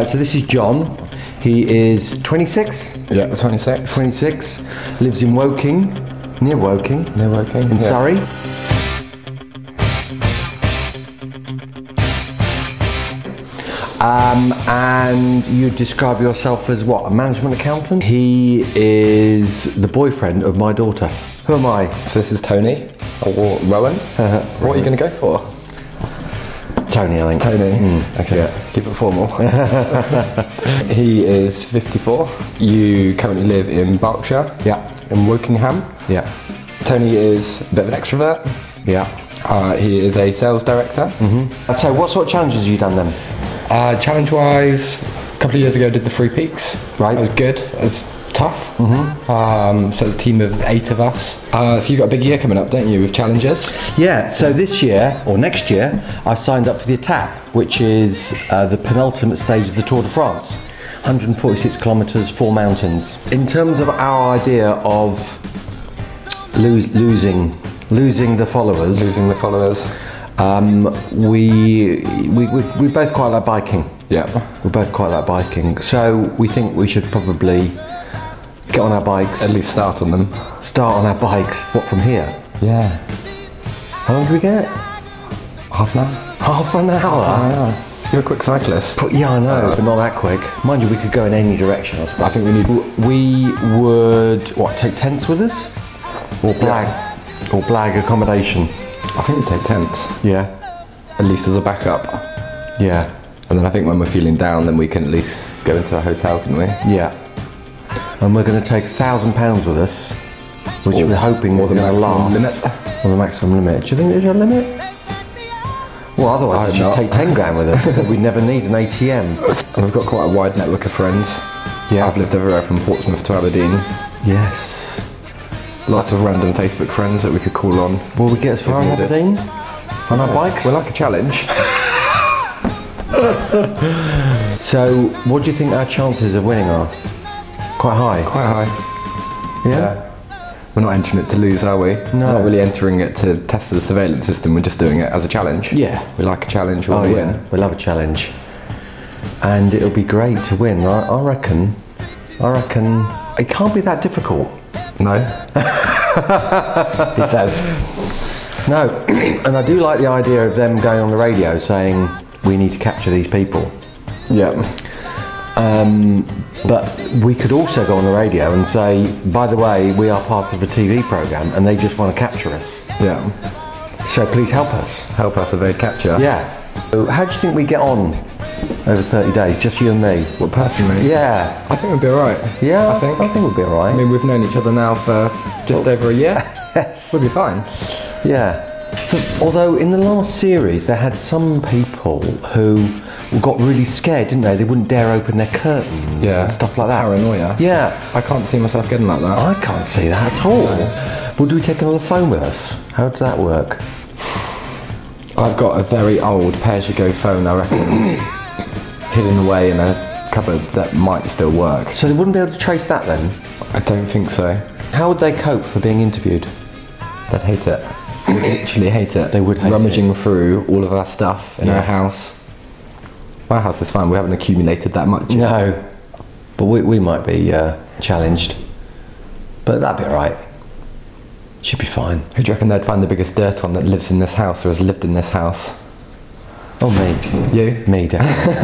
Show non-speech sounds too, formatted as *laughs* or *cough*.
Uh, so this is John. He is 26, Yeah, 26. 26, lives in Woking, near Woking, No working. in Surrey. Um, and you describe yourself as what? A management accountant? He is the boyfriend of my daughter. Who am I? So this is Tony or Rowan. what are you going to go for? Tony, I think. Tony. Okay. Keep it formal. *laughs* he is 54. You currently live in Berkshire. Yeah. In Wokingham. Yeah. Tony is a bit of an extrovert. Yeah. Uh, he is a sales director. Uh, So, what sort of challenges have you done then? Uh, challenge wise, a couple of years ago, I did the Three Peaks. Right. It was good. Was tough. Mm-hmm. Um, so it's a team of eight of us. Uh, so you've got a big year coming up, don't you, with challenges? Yeah, so this year, or next year, I signed up for the Étape, which is uh, the penultimate stage of the Tour de France. 146 kilometres, four mountains. In terms of our idea of lose, losing, losing the followers, Losing the followers. um, we, we, we, we both quite like biking. Yeah. We both quite like biking. So we think we should probably get on our bikes, At least start on them. start on our bikes. What, from here? Yeah. How long do we get? Half an hour. Half an hour. Ah, You're a quick cyclist. But yeah, I know, but not that quick. Mind you, we could go in any direction. I suppose. I think we need. we would what take tents with us, or blag, or blag accommodation. I think we take tents, Yeah, at least as a backup. yeah, And then I think when we're feeling down, then we can at least go into a hotel, can we? yeah. And we're going to take a thousand pounds with us, which Or- we're hoping is going to maximum last. limit. Or the maximum limit. Do you think there's a limit? Well, otherwise, we not. take ten grand with us. so *laughs* we never need an ATM. And we've got quite a wide network of friends. Yeah. I've lived everywhere from Portsmouth to Aberdeen. Yes. Lots of random Facebook friends that we could call on. Will we get as far as. Aberdeen on our bikes? We're like a challenge. *laughs* So, what do you think our chances of winning are? Quite high. Quite high. Yeah. We're not entering it to lose, are we? No. We're not really entering it to test the surveillance system. We're just doing it as a challenge. Yeah. We like a challenge. We'll Oh win. yeah, we love a challenge, and it'll be great to win. I, I reckon. I reckon it can't be that difficult. No. he says. No, *clears throat* and I do like the idea of them going on the radio saying we need to capture these people. Yeah. Um, but we could also go on the radio and say, by the way, we are part of a TV program, and they just want to capture us. Yeah. So please help us. Help us evade capture. Yeah. So how do you think we get on over 30 days? Just you and me? Well, personally. Yeah. I think we'll be alright. Yeah. I think. I think we'll be alright. I mean, we've known each other now for just over a year. *laughs* yes. We'll be fine. Yeah. So, although in the last series they had some people who got really scared, didn't they? They wouldn't dare open their curtains Yeah. and stuff like that. Paranoia. Yeah. I can't see myself getting like that. I can't see that at all. Well, do we take another phone with us? How does that work? I've got a very old pay-as-you-go phone, I reckon, *coughs* hidden away in a cupboard that might still work. So they wouldn't be able to trace that then? I don't think so. How would they cope for being interviewed? They'd hate it. They *coughs* literally hate it. They would hate Rummaging through all of our stuff in Yeah. our house. My house is fine. We haven't accumulated that much. No. But we, we might be uh, challenged. But that'd be alright. Should be fine. Who do you reckon they'd find the biggest dirt on that lives in this house or has lived in this house? Oh, me. You? Me, definitely. *laughs*